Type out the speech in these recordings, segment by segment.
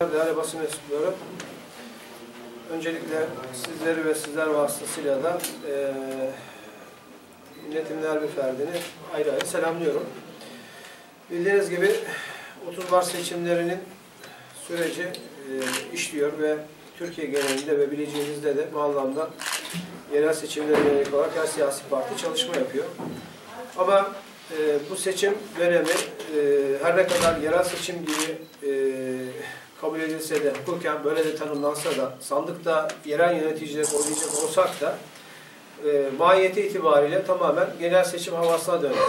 Değerli basın mensupları, öncelikle sizleri ve sizler vasıtasıyla da e, milletimin her bir ferdini ayrı ayrı selamlıyorum. Bildiğiniz gibi 30 Mart seçimlerinin süreci e, işliyor ve Türkiye genelinde ve bileceğinizde de bu anlamda yerel seçimlere yönelik olarak her siyasi parti çalışma yapıyor. Ama e, bu seçim dönemi e, her ne kadar yerel seçim gibi e, kabul edilse de, hukuken böyle de tanımlansa da, sandıkta yerel yöneticileri oylayacak olsak da e, mahiyeti itibariyle tamamen genel seçim havasına dönüyor.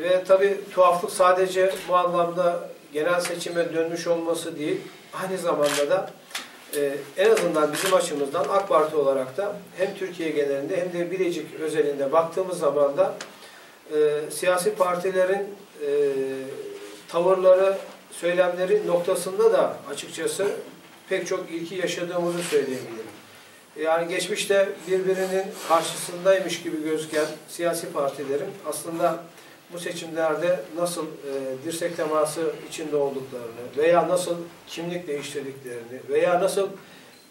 Ve tabii tuhaflık sadece bu anlamda genel seçime dönmüş olması değil, aynı zamanda da e, en azından bizim açımızdan AK Parti olarak da hem Türkiye genelinde hem de Bilecik özelinde baktığımız zaman da e, siyasi partilerin e, tavırları, söylemleri noktasında da açıkçası pek çok ilki yaşadığımızı söyleyebilirim. Yani geçmişte birbirinin karşısındaymış gibi gözüken siyasi partilerin aslında bu seçimlerde nasıl e, dirsek teması içinde olduklarını veya nasıl kimlik değiştirdiklerini veya nasıl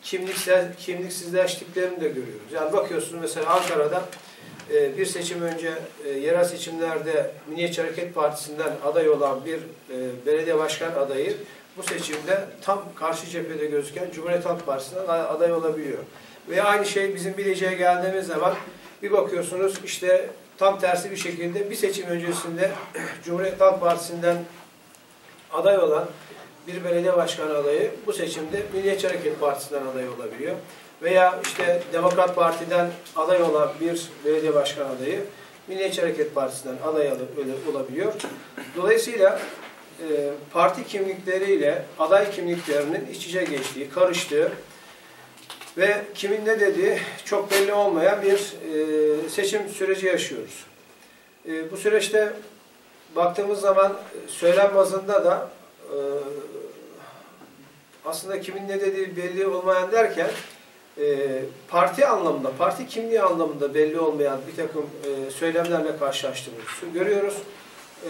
kimliksel, kimliksizleştiklerini de görüyoruz. Yani bakıyorsunuz mesela Ankara'da bir seçim önce e, yerel seçimlerde Milliyetçi Hareket Partisi'nden aday olan bir e, belediye başkan adayı bu seçimde tam karşı cephede gözüken Cumhuriyet Halk Partisi'nden aday olabiliyor. Ve aynı şey bizim bileceğe geldiğimiz zaman bir bakıyorsunuz işte tam tersi bir şekilde bir seçim öncesinde Cumhuriyet Halk Partisi'nden aday olan bir belediye başkanı adayı bu seçimde Milliyetçi Hareket Partisi'nden aday olabiliyor. Veya işte Demokrat Parti'den aday olan bir belediye başkan adayı Milliyetçi Hareket Partisi'nden aday olabiliyor. Dolayısıyla e, parti kimlikleriyle aday kimliklerinin iç içe geçtiği, karıştığı ve kimin ne dediği çok belli olmayan bir e, seçim süreci yaşıyoruz. E, bu süreçte baktığımız zaman söylem bazında da e, aslında kimin ne dediği belli olmayan derken e, parti anlamında, parti kimliği anlamında belli olmayan bir takım e, söylemlerle karşılaştığımızı görüyoruz. E,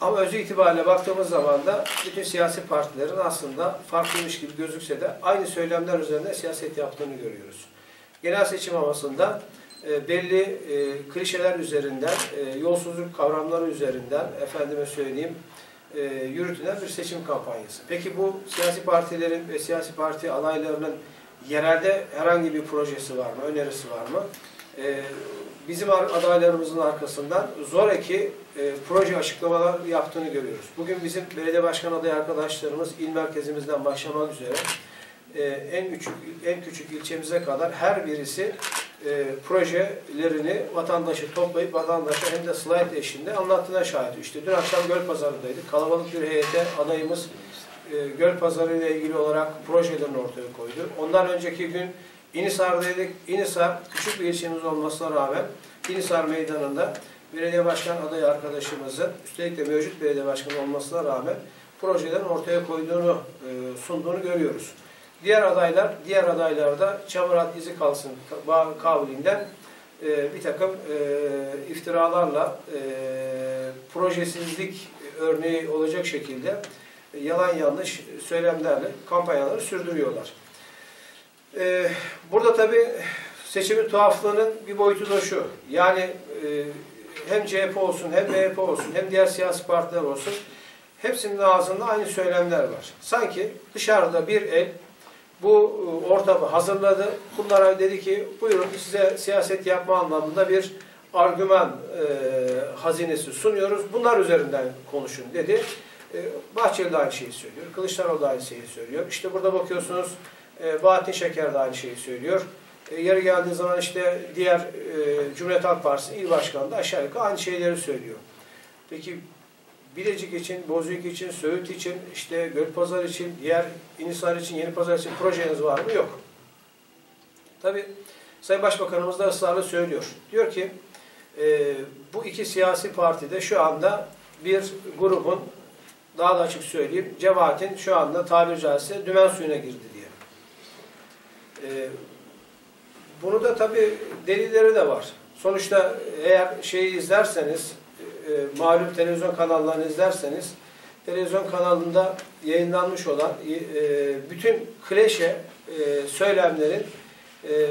ama özü itibariyle baktığımız zaman da bütün siyasi partilerin aslında farklıymış gibi gözükse de aynı söylemler üzerinde siyaset yaptığını görüyoruz. Genel seçim havasında e, belli e, klişeler üzerinden, e, yolsuzluk kavramları üzerinden, efendime söyleyeyim, e, yürütülen bir seçim kampanyası. Peki bu siyasi partilerin ve siyasi parti adaylarının yerelde herhangi bir projesi var mı, önerisi var mı? E, bizim adaylarımızın arkasından zoraki e, proje açıklamalar yaptığını görüyoruz. Bugün bizim belediye başkan adayı arkadaşlarımız il merkezimizden başlamak üzere e, en küçük en küçük ilçemize kadar her birisi e, projelerini vatandaşı toplayıp vatandaşa hem de slide eşliğinde anlattığına şahit. İşte dün akşam Gölpazarı'ndaydık. Kalabalık bir heyete adayımız e, Gölpazarı ile ilgili olarak projelerini ortaya koydu. Ondan önceki gün İnisar'daydık. İnisar küçük bir ilçemiz olmasına rağmen İnisar Meydanı'nda belediye başkan adayı arkadaşımızın üstelik de mevcut belediye başkanı olmasına rağmen projelerin ortaya koyduğunu, e, sunduğunu görüyoruz. Diğer adaylar, diğer adaylarda çamurat izi kalsın kavlinden e, bir takım iftiralarla projesizlik örneği olacak şekilde yalan yanlış söylemlerle kampanyaları sürdürüyorlar. E, burada tabii seçimin tuhaflığının bir boyutu da şu. Yani e, hem CHP olsun, hem MHP olsun, hem diğer siyasi partiler olsun hepsinin ağzında aynı söylemler var. Sanki dışarıda bir el bu e, ortamı hazırladı. Bunlara dedi ki buyurun size siyaset yapma anlamında bir argüman e, hazinesi sunuyoruz. Bunlar üzerinden konuşun dedi. E, Bahçeli de aynı şeyi söylüyor. Kılıçdaroğlu da aynı şeyi söylüyor. İşte burada bakıyorsunuz e, Bahattin Şeker de aynı şeyi söylüyor. E, yeri geldiği zaman işte diğer e, Cumhuriyet Halk Partisi il başkanı da aşağı yukarı aynı şeyleri söylüyor. Peki Bilecik için, Bozüyük için, Söğüt için, işte Gölpazar için, diğer İnisar için, Yeni Pazar için projeniz var mı? Yok. Tabi Sayın Başbakanımız da ısrarla söylüyor. Diyor ki e, bu iki siyasi partide şu anda bir grubun daha da açık söyleyeyim, cemaatin şu anda tabiri caizse dümen suyuna girdi diye. E, bunu da tabi delilleri de var. Sonuçta eğer şeyi izlerseniz, e, malum televizyon kanallarını izlerseniz televizyon kanalında yayınlanmış olan e, bütün klişe e, söylemlerin e,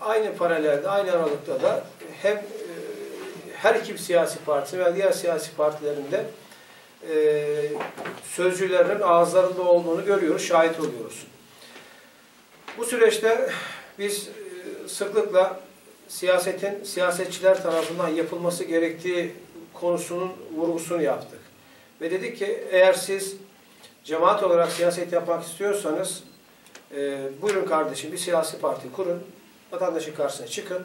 aynı paralelde, aynı aralıkta da hem e, her iki siyasi parti ve diğer siyasi partilerinde e, sözcülerinin ağızlarında olduğunu görüyoruz, şahit oluyoruz. Bu süreçte biz e, sıklıkla siyasetin siyasetçiler tarafından yapılması gerektiği konusunun vurgusunu yaptık. Ve dedik ki eğer siz cemaat olarak siyaset yapmak istiyorsanız e, buyurun kardeşim bir siyasi parti kurun, vatandaşın karşısına çıkın.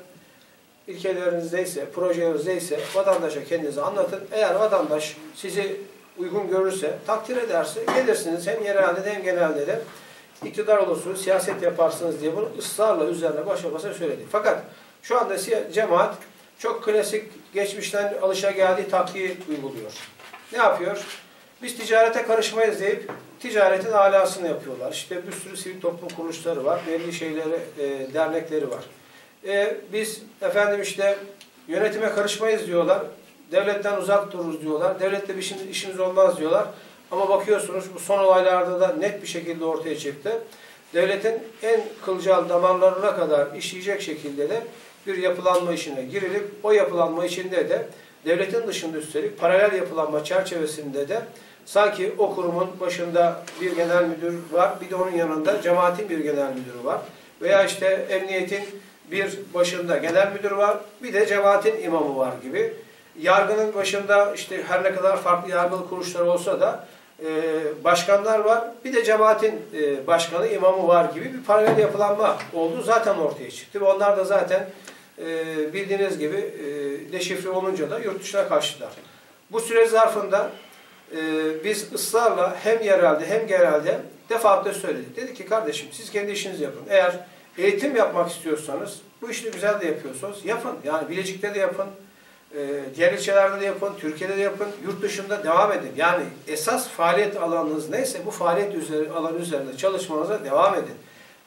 İlkelerinizde projelerinizde ise vatandaşa kendinizi anlatın. Eğer vatandaş sizi uygun görürse, takdir ederse gelirsiniz hem yerelde hem genelde de iktidar olursunuz, siyaset yaparsınız diye bunu ısrarla üzerine başa başa söyledik. Fakat şu anda cemaat çok klasik geçmişten alışa geldiği taktiği uyguluyor. Ne yapıyor? Biz ticarete karışmayız deyip ticaretin alasını yapıyorlar. İşte bir sürü sivil toplum kuruluşları var, belli şeyleri, e, dernekleri var. E, biz efendim işte yönetime karışmayız diyorlar. Devletten uzak dururuz diyorlar. Devletle bir işimiz, işimiz olmaz diyorlar. Ama bakıyorsunuz bu son olaylarda da net bir şekilde ortaya çıktı. Devletin en kılcal damarlarına kadar işleyecek şekilde de bir yapılanma işine girilip o yapılanma içinde de devletin dışında üstelik paralel yapılanma çerçevesinde de sanki o kurumun başında bir genel müdür var, bir de onun yanında cemaatin bir genel müdürü var. Veya işte emniyetin bir başında genel müdür var, bir de cemaatin imamı var gibi. Yargının başında işte her ne kadar farklı yargılı kuruluşlar olsa da e, başkanlar var, bir de cemaatin e, başkanı, imamı var gibi bir paralel yapılanma oldu. Zaten ortaya çıktı ve onlar da zaten e, bildiğiniz gibi e, deşifre olunca da yurt dışına kaçtılar. Bu süre zarfında e, biz ısrarla hem yerelde hem genelde defaatle söyledik. Dedik ki kardeşim siz kendi işinizi yapın. Eğer eğitim yapmak istiyorsanız, bu işi güzel de yapıyorsunuz, yapın. Yani Bilecik'te de yapın, e, diğer ilçelerde de yapın, Türkiye'de de yapın, yurt dışında devam edin. Yani esas faaliyet alanınız neyse bu faaliyet üzeri, alanı üzerinde çalışmanıza devam edin.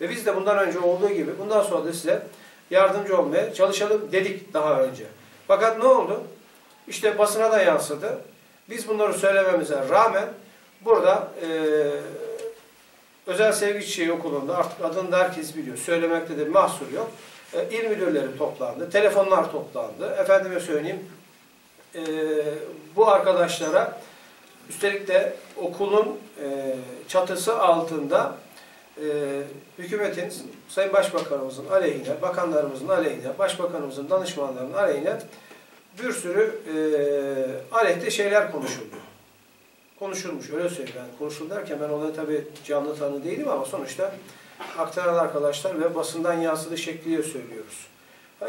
Ve biz de bundan önce olduğu gibi bundan sonra da size yardımcı olmaya çalışalım dedik daha önce. Fakat ne oldu? İşte basına da yansıdı. Biz bunları söylememize rağmen burada e, Özel Sevgi Çiçeği Okulu'nda artık adını da herkes biliyor. Söylemekte de mahsur yok. E, il müdürleri toplandı, telefonlar toplandı. Efendime söyleyeyim, e, bu arkadaşlara üstelik de okulun e, çatısı altında e, hükümetin, Sayın Başbakanımızın aleyhine, bakanlarımızın aleyhine, başbakanımızın danışmanlarının aleyhine bir sürü e, aleyhte şeyler konuşuldu. Konuşulmuş, öyle söyleyeyim. Yani konuşuldu derken ben olayı tabii canlı tanı değilim ama sonuçta aktaran arkadaşlar ve basından yansıdığı şekliyle söylüyoruz.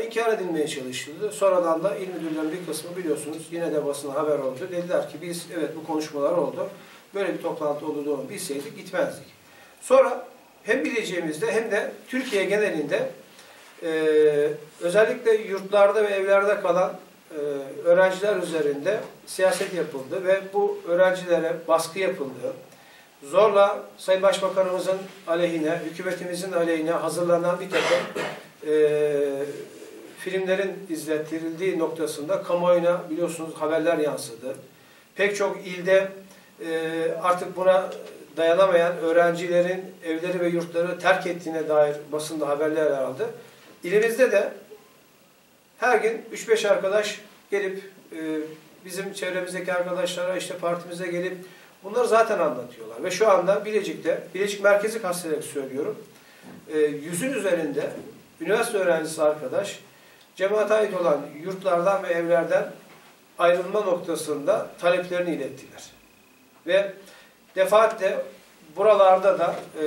İnkar edilmeye çalışıldı. Sonradan da il müdürlerinin bir kısmı biliyorsunuz yine de basına haber oldu. Dediler ki biz evet bu konuşmalar oldu. Böyle bir toplantı olduğunu bilseydik gitmezdik. Sonra hem bileceğimizde hem de Türkiye genelinde e, özellikle yurtlarda ve evlerde kalan e, öğrenciler üzerinde siyaset yapıldı ve bu öğrencilere baskı yapıldı. Zorla Sayın Başbakanımızın aleyhine, hükümetimizin aleyhine hazırlanan bir takım e, filmlerin izlettirildiği noktasında kamuoyuna biliyorsunuz haberler yansıdı. Pek çok ilde e, artık buna dayanamayan öğrencilerin evleri ve yurtları terk ettiğine dair basında haberler aldı. İlimizde de her gün 3-5 arkadaş gelip e, bizim çevremizdeki arkadaşlara işte partimize gelip bunları zaten anlatıyorlar. Ve şu anda Bilecik'te, Bilecik merkezi kastederek söylüyorum, e, yüzün üzerinde üniversite öğrencisi arkadaş cemaate ait olan yurtlardan ve evlerden ayrılma noktasında taleplerini ilettiler. Ve defaatle buralarda da e,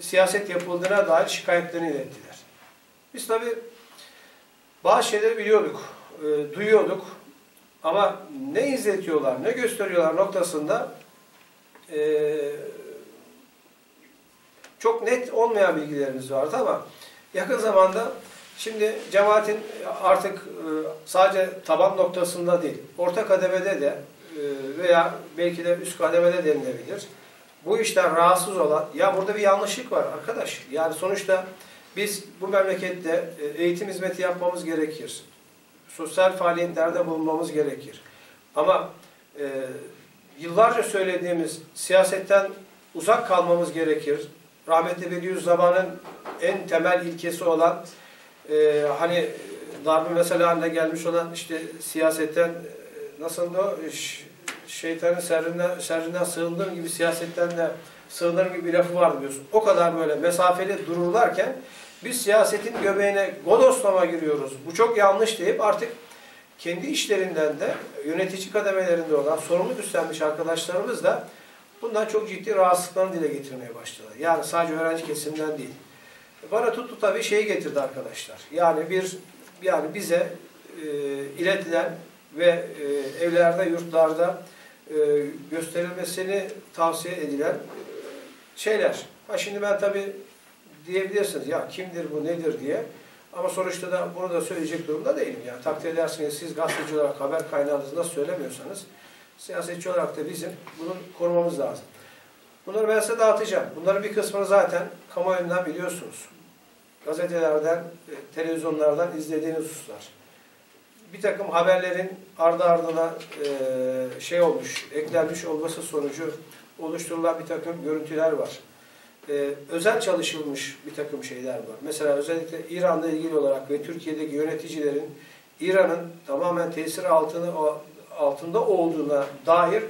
siyaset yapıldığına dair şikayetlerini ilettiler. Biz tabi bazı şeyleri biliyorduk, e, duyuyorduk ama ne izletiyorlar, ne gösteriyorlar noktasında e, çok net olmayan bilgilerimiz vardı ama yakın zamanda şimdi cemaatin artık e, sadece taban noktasında değil, orta kademede de e, veya belki de üst kademede denilebilir. Bu işten rahatsız olan, ya burada bir yanlışlık var arkadaş. Yani sonuçta biz bu memlekette e, eğitim hizmeti yapmamız gerekir. Sosyal faaliyetlerde bulunmamız gerekir. Ama e, yıllarca söylediğimiz siyasetten uzak kalmamız gerekir. Rahmetli Bediüzzaman'ın en temel ilkesi olan e, hani darbe mesele haline gelmiş olan işte siyasetten e, nasıl da şeytanın serrinden, serrinden sığındığım gibi siyasetten de sığınırım gibi bir lafı var diyorsun. O kadar böyle mesafeli dururlarken biz siyasetin göbeğine godoslama giriyoruz. Bu çok yanlış deyip artık kendi işlerinden de yönetici kademelerinde olan sorumluluk üstlenmiş arkadaşlarımız da bundan çok ciddi rahatsızlıklarını dile getirmeye başladılar. Yani sadece öğrenci kesiminden değil. Bana tuttu tabii şeyi getirdi arkadaşlar. Yani bir yani bize e, iletilen ve e, evlerde, yurtlarda e, gösterilmesini tavsiye edilen şeyler. Ha şimdi ben tabii diyebilirsiniz ya kimdir bu nedir diye. Ama sonuçta da bunu da söyleyecek durumda değilim. Yani takdir edersiniz siz gazeteci olarak haber kaynağınızı nasıl söylemiyorsanız siyasetçi olarak da bizim bunu korumamız lazım. Bunları ben size dağıtacağım. Bunların bir kısmını zaten kamuoyundan biliyorsunuz. Gazetelerden, e, televizyonlardan izlediğiniz hususlar. Bir takım haberlerin ardı ardına e, şey olmuş, eklenmiş olması sonucu oluşturulan bir takım görüntüler var. Ee, özel çalışılmış bir takım şeyler var. Mesela özellikle İran'la ilgili olarak ve Türkiye'deki yöneticilerin İran'ın tamamen tesir altını, altında olduğuna dair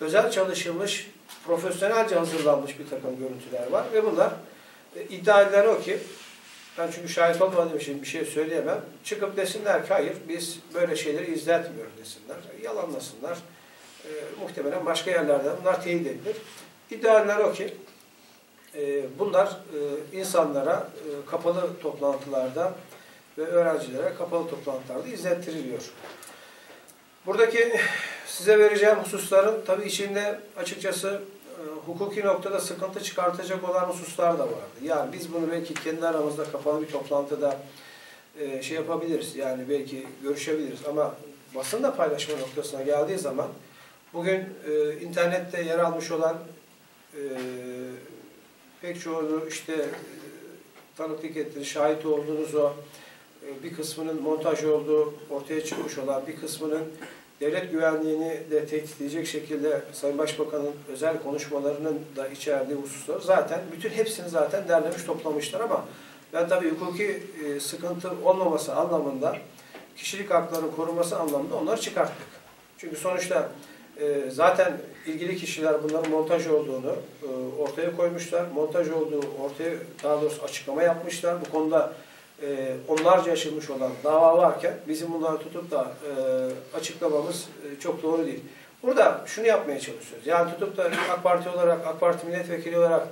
özel çalışılmış, profesyonelce hazırlanmış bir takım görüntüler var. Ve bunlar e, iddia edilen o ki, ben çünkü şahit olmadığım için bir şey söyleyemem, çıkıp desinler ki hayır biz böyle şeyleri izletmiyoruz desinler, yalanlasınlar. E, muhtemelen başka yerlerden bunlar teyit edilir. İddia edilen o ki, e, bunlar e, insanlara e, kapalı toplantılarda ve öğrencilere kapalı toplantılarda izlettiriliyor. Buradaki size vereceğim hususların tabii içinde açıkçası hukuki noktada sıkıntı çıkartacak olan hususlar da vardı. Yani biz bunu belki kendi aramızda kapalı bir toplantıda şey yapabiliriz. Yani belki görüşebiliriz ama basında paylaşma noktasına geldiği zaman bugün internette yer almış olan pek çoğunu işte e, tanıklık ettiniz, şahit olduğunuz o e, bir kısmının montaj olduğu ortaya çıkmış olan bir kısmının devlet güvenliğini de tehditleyecek şekilde Sayın Başbakan'ın özel konuşmalarının da içerdiği hususları zaten bütün hepsini zaten derlemiş toplamışlar ama ben tabii hukuki e, sıkıntı olmaması anlamında kişilik haklarının korunması anlamında onları çıkarttık. Çünkü sonuçta e, zaten ilgili kişiler bunların montaj olduğunu e, ortaya koymuşlar. Montaj olduğu ortaya daha doğrusu açıklama yapmışlar. Bu konuda e, onlarca yaşanmış olan dava varken bizim bunları tutup da e, açıklamamız çok doğru değil. Burada şunu yapmaya çalışıyoruz. Yani tutup da AK Parti olarak, AK Parti milletvekili olarak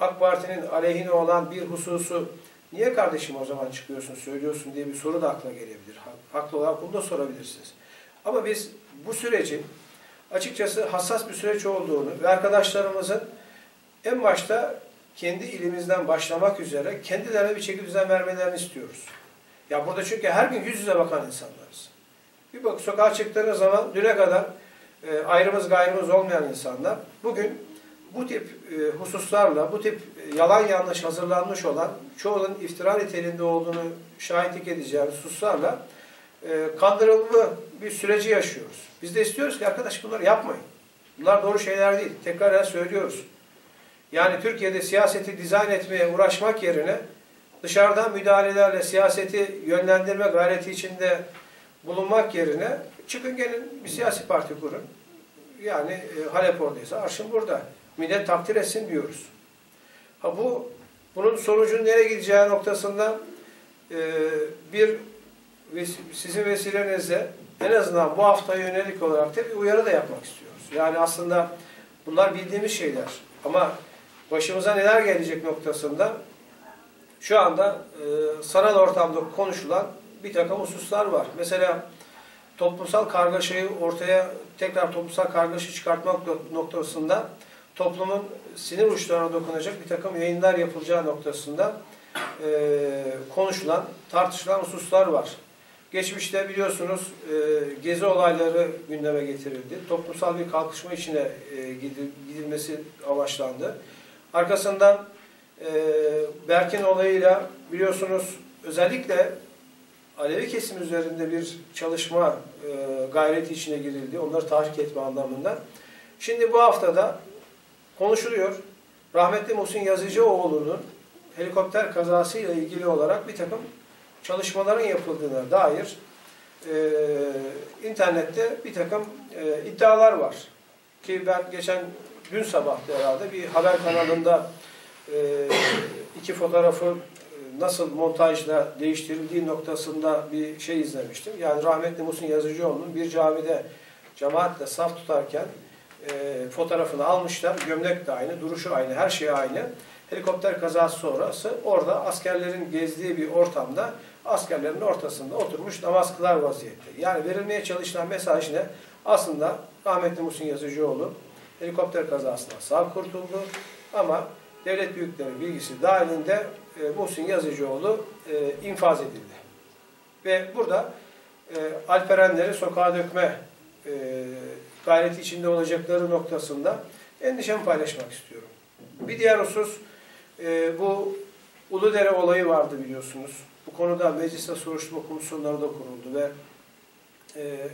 AK Parti'nin aleyhine olan bir hususu niye kardeşim o zaman çıkıyorsun, söylüyorsun diye bir soru da akla gelebilir. Haklı olarak bunu da sorabilirsiniz. Ama biz bu sürecin açıkçası hassas bir süreç olduğunu ve arkadaşlarımızın en başta kendi ilimizden başlamak üzere kendilerine bir çeki düzen vermelerini istiyoruz. Ya burada çünkü her gün yüz yüze bakan insanlarız. Bir bak sokağa çıktığınız zaman düne kadar e, ayrımız gayrımız olmayan insanlar bugün bu tip e, hususlarla, bu tip e, yalan yanlış hazırlanmış olan çoğunun iftira niteliğinde olduğunu şahitlik edeceğimiz hususlarla e, bir süreci yaşıyoruz. Biz de istiyoruz ki arkadaş bunları yapmayın. Bunlar doğru şeyler değil. Tekrar söylüyoruz. Yani Türkiye'de siyaseti dizayn etmeye uğraşmak yerine dışarıdan müdahalelerle siyaseti yönlendirme gayreti içinde bulunmak yerine çıkın gelin bir siyasi parti kurun. Yani e, Halep oradaysa arşın burada. Millet takdir etsin diyoruz. Ha bu bunun sonucunun nereye gideceği noktasında e, bir sizin vesilenizle en azından bu haftaya yönelik olarak da bir uyarı da yapmak istiyoruz. Yani aslında bunlar bildiğimiz şeyler. Ama başımıza neler gelecek noktasında şu anda e, sanal ortamda konuşulan bir takım hususlar var. Mesela toplumsal kargaşayı ortaya tekrar toplumsal kargaşa çıkartmak noktasında toplumun sinir uçlarına dokunacak bir takım yayınlar yapılacağı noktasında e, konuşulan, tartışılan hususlar var. Geçmişte biliyorsunuz e, gezi olayları gündeme getirildi. Toplumsal bir kalkışma içine e, gidilmesi amaçlandı. Arkasından e, Berkin olayıyla biliyorsunuz özellikle Alevi kesim üzerinde bir çalışma e, gayreti içine girildi. Onları tahrik etme anlamında. Şimdi bu haftada konuşuluyor. Rahmetli Muhsin Yazıcıoğlu'nun helikopter kazasıyla ilgili olarak bir takım çalışmaların yapıldığına dair e, internette bir takım e, iddialar var. Ki ben geçen dün sabah herhalde bir haber kanalında e, iki fotoğrafı nasıl montajla değiştirildiği noktasında bir şey izlemiştim. Yani rahmetli Muhsin Yazıcıoğlu'nun bir camide cemaatle saf tutarken e, fotoğrafını almışlar. Gömlek de aynı, duruşu aynı, her şey aynı. Helikopter kazası sonrası orada askerlerin gezdiği bir ortamda askerlerin ortasında oturmuş namaz kılar vaziyette. Yani verilmeye çalışılan mesaj ne? Aslında rahmetli Muhsin Yazıcıoğlu helikopter kazasından sağ kurtuldu ama devlet büyükleri bilgisi dahilinde e, Muhsin Yazıcıoğlu e, infaz edildi. Ve burada e, Alperenleri sokağa dökme e, gayreti içinde olacakları noktasında endişemi paylaşmak istiyorum. Bir diğer husus e, bu Uludere olayı vardı biliyorsunuz. Bu konuda mecliste soruşturma komisyonları da kuruldu ve e,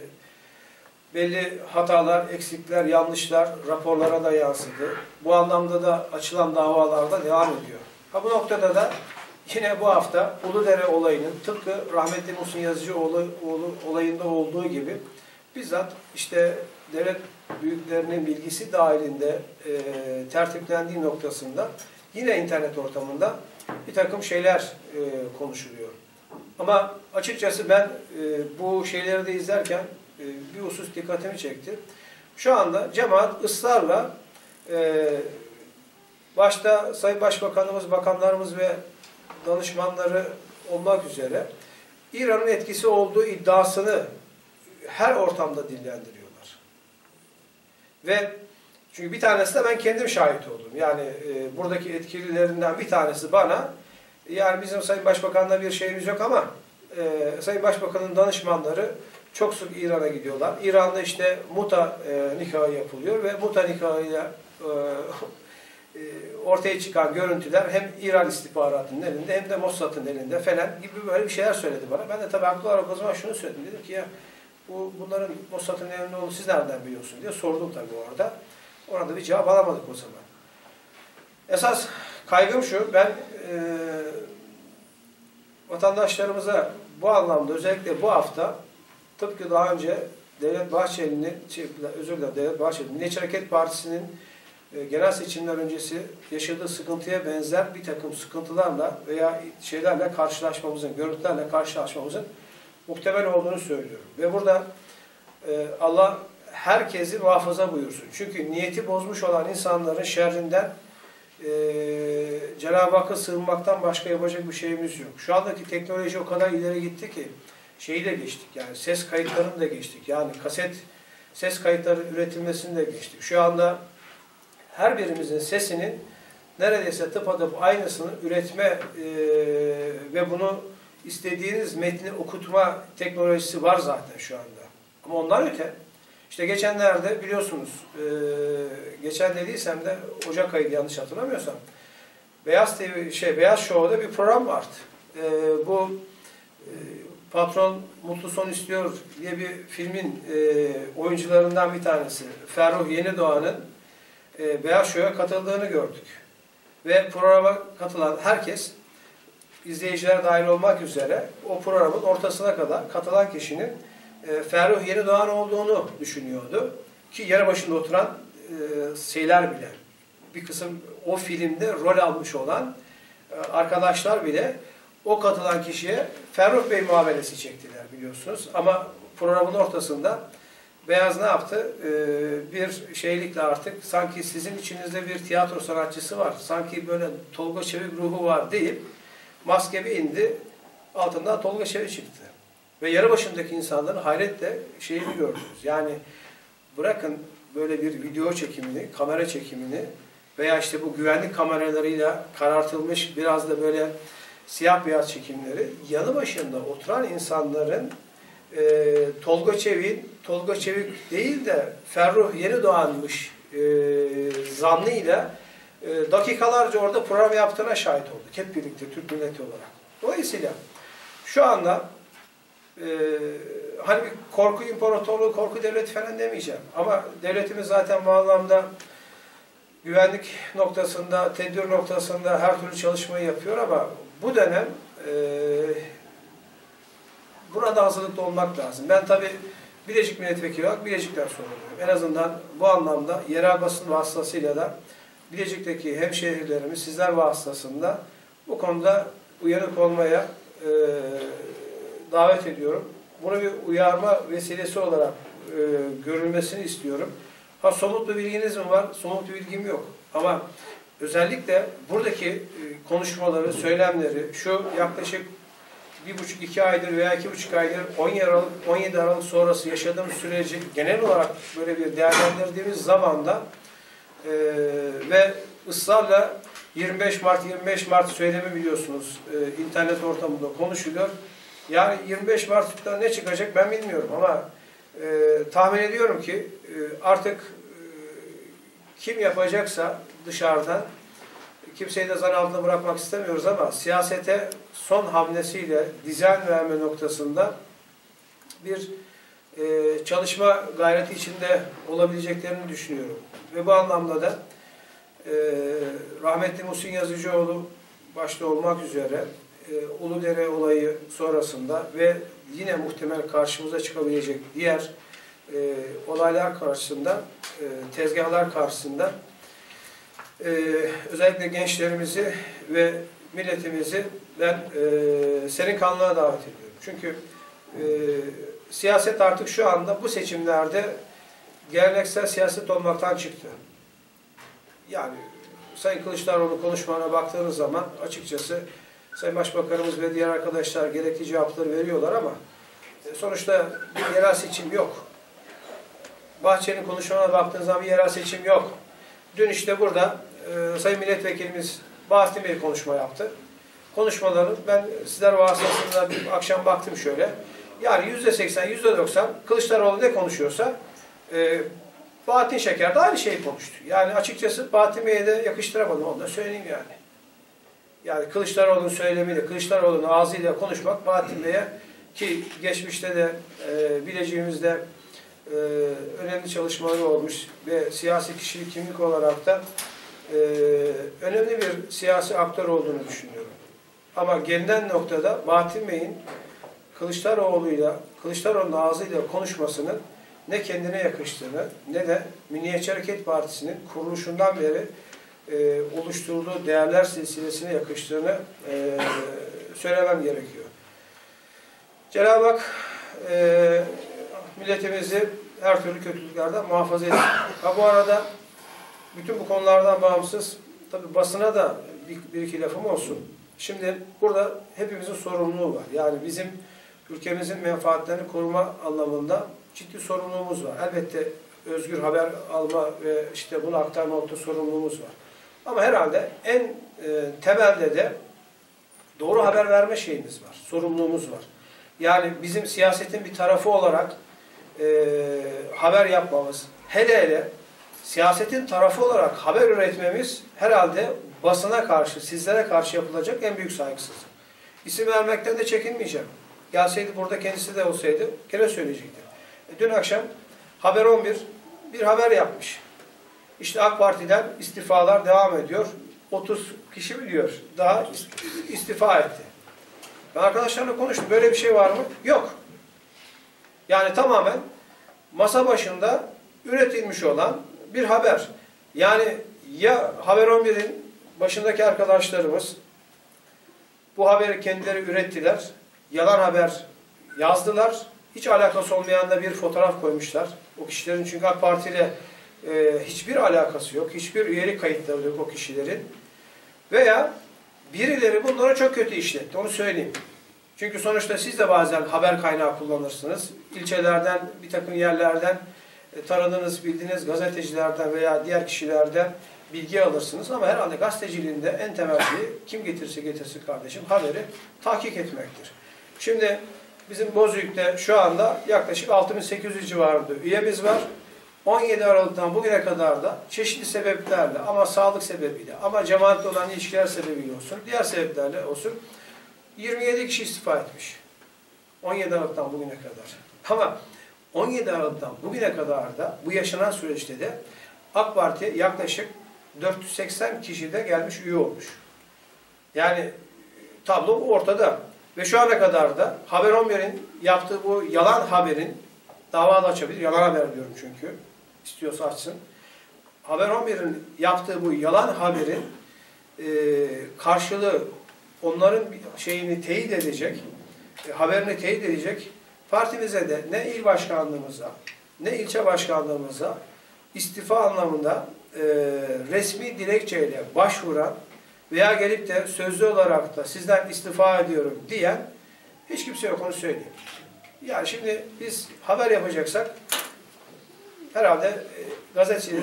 belli hatalar, eksikler, yanlışlar raporlara da yansıdı. Bu anlamda da açılan davalarda devam ediyor. Ha bu noktada da yine bu hafta Uludere olayının tıpkı rahmetli Muhsin Yazıcıoğlu oğlu olayında olduğu gibi bizzat işte devlet büyüklerinin bilgisi dahilinde e, tertiplendiği noktasında yine internet ortamında bir takım şeyler e, konuşuluyor. Ama açıkçası ben e, bu şeyleri de izlerken e, bir husus dikkatimi çekti. Şu anda cemaat ısrarla e, başta Sayın Başbakanımız, bakanlarımız ve danışmanları olmak üzere İran'ın etkisi olduğu iddiasını her ortamda dillendiriyorlar. Ve çünkü bir tanesi de ben kendim şahit oldum. Yani e, buradaki etkililerinden bir tanesi bana yani bizim Sayın Başbakan'la bir şeyimiz yok ama e, Sayın Başbakan'ın danışmanları çok sık İran'a gidiyorlar. İran'da işte muta e, nikahı yapılıyor ve muta nikahıyla e, e, ortaya çıkan görüntüler hem İran istihbaratının elinde hem de Mossad'ın elinde falan gibi böyle bir şeyler söyledi bana. Ben de tabii haklı olarak o zaman şunu söyledim. Dedim ki ya bu bunların Mossad'ın elinde olduğunu siz nereden biliyorsun diye sordum tabii orada. Orada bir cevap alamadık o zaman. Esas kaygım şu, ben e, vatandaşlarımıza bu anlamda özellikle bu hafta tıpkı daha önce Devlet Bahçeli'nin, şey, özür dilerim Devlet Bahçeli, Milliyetçi Hareket Partisi'nin e, genel seçimler öncesi yaşadığı sıkıntıya benzer bir takım sıkıntılarla veya şeylerle karşılaşmamızın, görüntülerle karşılaşmamızın muhtemel olduğunu söylüyorum. Ve burada e, Allah herkesi muhafaza buyursun. Çünkü niyeti bozmuş olan insanların şerrinden e, Cenab-ı Hakk'a sığınmaktan başka yapacak bir şeyimiz yok. Şu andaki teknoloji o kadar ileri gitti ki şeyi de geçtik. Yani ses kayıtlarını da geçtik. Yani kaset ses kayıtları üretilmesini de geçtik. Şu anda her birimizin sesinin neredeyse tıpatıp aynısını üretme e, ve bunu istediğiniz metni okutma teknolojisi var zaten şu anda. Ama ondan öte işte geçenlerde biliyorsunuz e, geçen dediysem de Ocak ayıydı yanlış hatırlamıyorsam Beyaz TV şey Beyaz Show'da bir program vardı. E, bu e, Patron Mutlu Son İstiyor diye bir filmin e, oyuncularından bir tanesi Ferruh Yenidoğan'ın e, Beyaz Show'a katıldığını gördük. Ve programa katılan herkes izleyiciler dahil olmak üzere o programın ortasına kadar katılan kişinin e, Ferruh Yenidoğan olduğunu düşünüyordu. Ki yarı başında oturan e, şeyler bile, bir kısım o filmde rol almış olan e, arkadaşlar bile o katılan kişiye Ferruh Bey muamelesi çektiler biliyorsunuz. Ama programın ortasında Beyaz ne yaptı? Ee, bir şeylikle artık sanki sizin içinizde bir tiyatro sanatçısı var. Sanki böyle Tolga Çevik ruhu var deyip maske bir indi. Altından Tolga Çevik çıktı. Ve yarı başındaki insanların hayretle şeyini gördünüz. Yani bırakın böyle bir video çekimini, kamera çekimini veya işte bu güvenlik kameralarıyla karartılmış biraz da böyle siyah beyaz çekimleri yanı başında oturan insanların e, Tolga Çevik, Tolga Çevik değil de Ferruh Yeni Doğanmış e, zannıyla e, dakikalarca orada program yaptığına şahit olduk. Hep birlikte Türk milleti olarak. Dolayısıyla şu anda e, hani bir korku imparatorluğu, korku devleti falan demeyeceğim. Ama devletimiz zaten bu anlamda güvenlik noktasında, tedbir noktasında her türlü çalışmayı yapıyor ama bu dönem e, burada hazırlıklı olmak lazım. Ben tabii Bilecik milletvekili olarak Bilecik'ten sorumluyum. En azından bu anlamda yerel basın vasıtasıyla da Bilecik'teki hemşehrilerimiz sizler vasıtasında bu konuda uyanık olmaya e, davet ediyorum. Bunu bir uyarma vesilesi olarak e, görülmesini istiyorum. Ha somut bir bilginiz mi var? Somut bir bilgim yok. Ama özellikle buradaki e, konuşmaları, söylemleri, şu yaklaşık bir buçuk, iki aydır veya iki buçuk aydır 17 Aralık, 17 Aralık sonrası yaşadığımız süreci genel olarak böyle bir değerlendirdiğimiz zamanda e, ve ısrarla 25 Mart 25 Mart söylemi biliyorsunuz e, internet ortamında konuşuluyor. Yani 25 Mart'ta ne çıkacak ben bilmiyorum ama e, tahmin ediyorum ki e, artık e, kim yapacaksa dışarıdan kimseyi de zar altında bırakmak istemiyoruz ama siyasete son hamlesiyle dizayn verme noktasında bir e, çalışma gayreti içinde olabileceklerini düşünüyorum. Ve bu anlamda da e, rahmetli Muhsin Yazıcıoğlu başta olmak üzere e, Uludere olayı sonrasında ve yine muhtemel karşımıza çıkabilecek diğer e, olaylar karşısında, e, tezgahlar karşısında e, özellikle gençlerimizi ve milletimizi ben e, senin kanlına davet ediyorum. Çünkü e, siyaset artık şu anda bu seçimlerde geleneksel siyaset olmaktan çıktı. Yani Sayın Kılıçdaroğlu konuşmalarına baktığınız zaman açıkçası Sayın Başbakanımız ve diğer arkadaşlar gerekli cevapları veriyorlar ama e, sonuçta bir yerel seçim yok. Bahçe'nin konuşmalarına baktığınız zaman bir yerel seçim yok. Dün işte burada e, Sayın Milletvekilimiz Bahattin Bey konuşma yaptı. Konuşmaları ben sizler vasıtasında bir akşam baktım şöyle. Yani yüzde seksen, yüzde doksan Kılıçdaroğlu ne konuşuyorsa e, Bahattin Şeker de aynı şeyi konuştu. Yani açıkçası Bahattin Bey'e de yakıştıramadım onu da söyleyeyim yani. Yani Kılıçdaroğlu'nun söylemiyle, Kılıçdaroğlu'nun ağzıyla konuşmak Bahattin Bey'e ki geçmişte de e, bileceğimizde e, önemli çalışmaları olmuş ve siyasi kişilik kimlik olarak da e, önemli bir siyasi aktör olduğunu düşünüyorum. Ama gelinen noktada Bahattin Bey'in Kılıçdaroğlu'yla, Kılıçdaroğlu'nun ağzıyla konuşmasının ne kendine yakıştığını ne de Milliyetçi Hareket Partisi'nin kuruluşundan beri e, oluşturduğu değerler silsilesine yakıştığını e, söylemem gerekiyor. Cenab-ı Hak e, milletimizi her türlü kötülüklerden muhafaza etsin. Ha bu arada bütün bu konulardan bağımsız tabi basına da bir, bir iki lafım olsun. Şimdi burada hepimizin sorumluluğu var. Yani bizim ülkemizin menfaatlerini koruma anlamında ciddi sorumluluğumuz var. Elbette özgür haber alma ve işte bunu aktarma nokta sorumluluğumuz var. Ama herhalde en e, temelde de doğru haber verme şeyimiz var, sorumluluğumuz var. Yani bizim siyasetin bir tarafı olarak e, haber yapmamız, hele hele siyasetin tarafı olarak haber üretmemiz herhalde basına karşı, sizlere karşı yapılacak en büyük saygısızlık. İsim vermekten de çekinmeyeceğim. Gelseydi burada kendisi de olsaydı gene söyleyecektim. Dün akşam Haber 11 bir haber yapmış. İşte AK Parti'den istifalar devam ediyor. 30 kişi biliyor. Daha istifa etti. Ben arkadaşlarla konuştum. Böyle bir şey var mı? Yok. Yani tamamen masa başında üretilmiş olan bir haber. Yani ya Haber 11'in başındaki arkadaşlarımız bu haberi kendileri ürettiler. Yalan haber yazdılar. Hiç alakası olmayan da bir fotoğraf koymuşlar. O kişilerin çünkü AK Parti ile e, hiçbir alakası yok. Hiçbir üyelik kayıtları yok o kişilerin. Veya birileri bunlara çok kötü işletti. Onu söyleyeyim. Çünkü sonuçta siz de bazen haber kaynağı kullanırsınız. İlçelerden, bir takım yerlerden e, tanıdığınız, bildiğiniz gazetecilerden veya diğer kişilerden bilgi alırsınız. Ama herhalde gazeteciliğinde en temel şey kim getirse getirsin kardeşim haberi tahkik etmektir. Şimdi bizim Bozüyük'te şu anda yaklaşık 6800 civarında üyemiz var. 17 Aralık'tan bugüne kadar da çeşitli sebeplerle ama sağlık sebebiyle ama cemaatle olan ilişkiler sebebiyle olsun, diğer sebeplerle olsun 27 kişi istifa etmiş. 17 Aralık'tan bugüne kadar. Ama 17 Aralık'tan bugüne kadar da bu yaşanan süreçte de AK Parti yaklaşık 480 kişi de gelmiş üye olmuş. Yani tablo ortada. Ve şu ana kadar da Haber 11'in yaptığı bu yalan haberin dava da açabilir. Yalan haber diyorum çünkü. İstiyorsa açsın. Haber 11'in yaptığı bu yalan haberin e, karşılığı onların şeyini teyit edecek, e, haberini teyit edecek partimize de ne il başkanlığımıza ne ilçe başkanlığımıza istifa anlamında e, resmi dilekçeyle başvuran veya gelip de sözlü olarak da sizden istifa ediyorum diyen hiç kimse yok onu söyleyeyim. Yani şimdi biz haber yapacaksak herhalde e, gazeteci,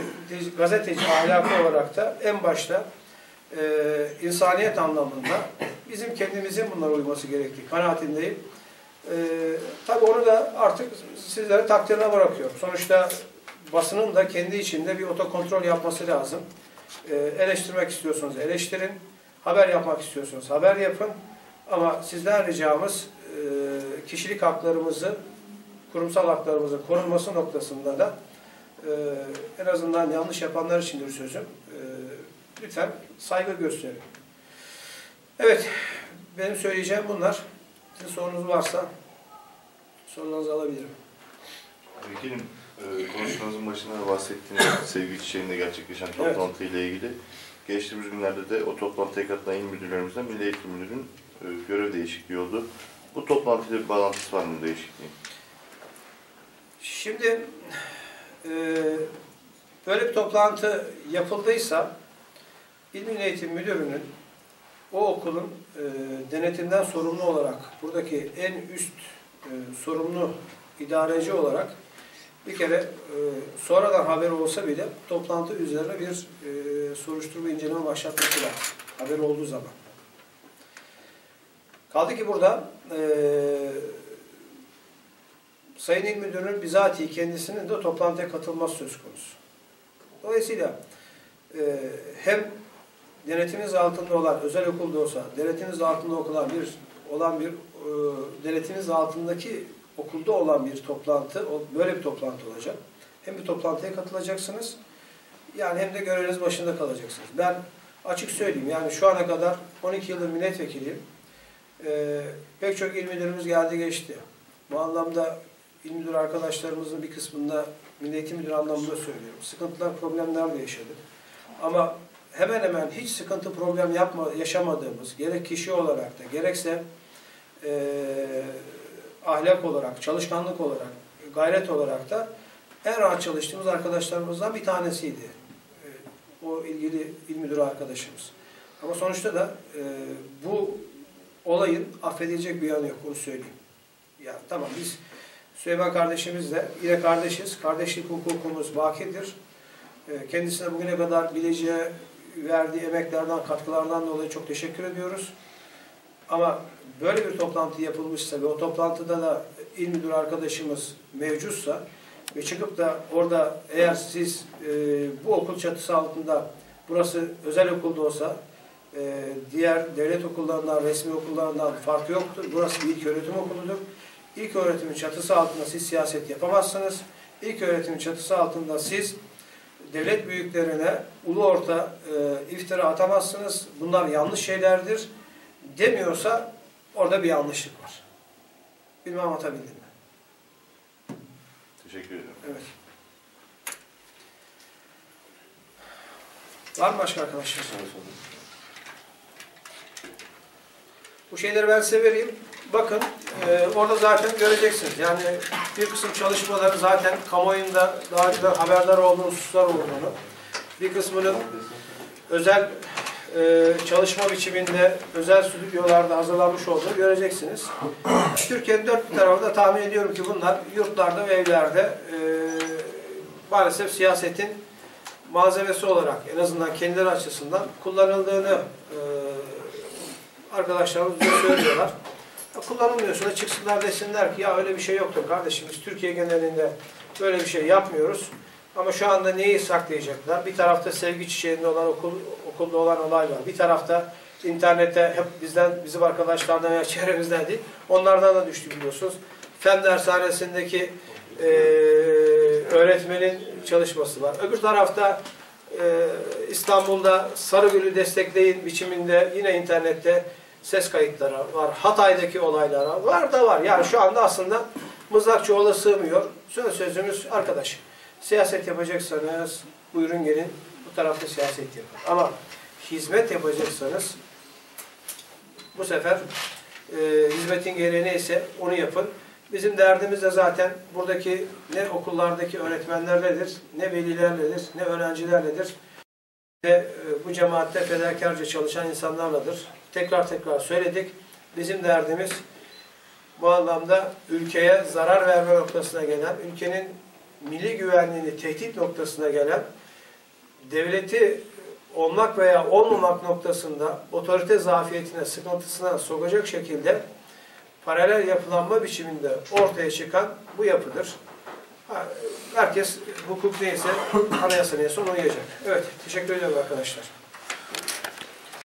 gazeteci ahlakı olarak da en başta e, insaniyet anlamında bizim kendimizin bunlara uyması gerektiği kanaatindeyim. E, tabii onu da artık sizlere takdirine bırakıyorum. Sonuçta basının da kendi içinde bir otokontrol yapması lazım. E, eleştirmek istiyorsanız eleştirin, haber yapmak istiyorsanız haber yapın. Ama sizden ricamız e, kişilik haklarımızı, kurumsal haklarımızın korunması noktasında da e, en azından yanlış yapanlar içindir sözüm. E, lütfen saygı gösterin. Evet, benim söyleyeceğim bunlar. Sizin sorunuz varsa sorularınızı alabilirim. Vekilim, konuşmanızın başında da bahsettiğiniz sevgi çiçeğinde gerçekleşen toplantı ile ilgili geçtiğimiz günlerde de o toplantıya katılan il müdürlerimizden Milli Eğitim Müdürü'nün e, görev değişikliği oldu. Bu toplantıyla bir bağlantısı var mı değişikliğin? Şimdi e, böyle bir toplantı yapıldıysa İl Milli Eğitim Müdürü'nün o okulun e, denetimden sorumlu olarak buradaki en üst e, sorumlu idareci olarak bir kere e, sonradan haber olsa bile toplantı üzerine bir e, soruşturma inceleme başlatması. Haber olduğu zaman. Kaldı ki burada e, Sayın İl Müdürü'nün bizatihi kendisinin de toplantıya katılması söz konusu. Dolayısıyla e, hem denetiminiz altında olan özel okulda olsa, denetiminiz altında okulan bir olan bir e, denetiminiz altındaki okulda olan bir toplantı, böyle bir toplantı olacak. Hem bir toplantıya katılacaksınız, yani hem de göreviniz başında kalacaksınız. Ben açık söyleyeyim, yani şu ana kadar 12 yıldır milletvekiliyim. E, pek çok il müdürümüz geldi geçti. Bu anlamda il müdür arkadaşlarımızın bir kısmında Milli Eğitim anlamında söylüyorum. Sıkıntılar, problemler de yaşadık. Ama hemen hemen hiç sıkıntı, problem yapma, yaşamadığımız, gerek kişi olarak da, gerekse eee ahlak olarak, çalışkanlık olarak, gayret olarak da en rahat çalıştığımız arkadaşlarımızdan bir tanesiydi. Eee, o ilgili il müdürü arkadaşımız. Ama sonuçta da eee, bu olayın affedilecek bir yanı yok, onu söyleyeyim. Ya tamam biz Süleyman kardeşimizle yine kardeşiz. Kardeşlik hukukumuz bakidir. Ee, Kendisine bugüne kadar bileceği verdiği emeklerden, katkılardan dolayı çok teşekkür ediyoruz. Ama böyle bir toplantı yapılmışsa ve o toplantıda da il müdürü arkadaşımız mevcutsa ve çıkıp da orada eğer siz e, bu okul çatısı altında burası özel okulda olsa e, diğer devlet okullarından, resmi okullarından farkı yoktur. Burası bir ilköğretim okuludur. İlk öğretimin çatısı altında siz siyaset yapamazsınız. İlk öğretimin çatısı altında siz devlet büyüklerine ulu orta e, iftira atamazsınız. Bunlar yanlış şeylerdir demiyorsa orada bir yanlışlık var. Bilmem anlatabildim mi? Teşekkür ederim. Evet. Var mı başka arkadaşlar? Bu şeyleri ben size vereyim. Bakın e, orada zaten göreceksiniz. Yani bir kısım çalışmaları zaten kamuoyunda daha önceden haberdar olduğunuz hususlar olduğunu, bir kısmının özel e, çalışma biçiminde özel stüdyolarda hazırlanmış olduğunu göreceksiniz. Türkiye'nin dört bir tarafında tahmin ediyorum ki bunlar yurtlarda ve evlerde e, maalesef siyasetin malzemesi olarak en azından kendileri açısından kullanıldığını e, arkadaşlarımız söylüyorlar. Kullanılmıyorsa da çıksınlar desinler ki ya öyle bir şey yoktur kardeşim biz Türkiye genelinde böyle bir şey yapmıyoruz. Ama şu anda neyi saklayacaklar? Bir tarafta sevgi çiçeğinde olan okul, okulda olan olay var. Bir tarafta internette hep bizden, bizim arkadaşlardan veya çevremizden değil, onlardan da düştü biliyorsunuz. fen dershanesindeki e, öğretmenin çalışması var. Öbür tarafta e, İstanbul'da Sarıgül'ü destekleyin biçiminde yine internette ses kayıtları var. Hatay'daki olaylar var. Da var. Yani şu anda aslında Mızrakçıoğlu'na sığmıyor. Son sözümüz arkadaş. Siyaset yapacaksanız buyurun gelin bu tarafta siyaset yapın. Ama hizmet yapacaksanız bu sefer e, hizmetin gereği neyse onu yapın. Bizim derdimiz de zaten buradaki ne okullardaki öğretmenlerledir, ne velilerledir, ne öğrencilerledir. Ve e, bu cemaatte fedakarca çalışan insanlarladır. Tekrar tekrar söyledik. Bizim derdimiz bu anlamda ülkeye zarar verme noktasına gelen, ülkenin milli güvenliğini tehdit noktasına gelen, devleti olmak veya olmamak noktasında otorite zafiyetine, sıkıntısına sokacak şekilde paralel yapılanma biçiminde ortaya çıkan bu yapıdır. Herkes hukuk neyse, anayasa neyse onu uyacak. Evet, teşekkür ederim arkadaşlar.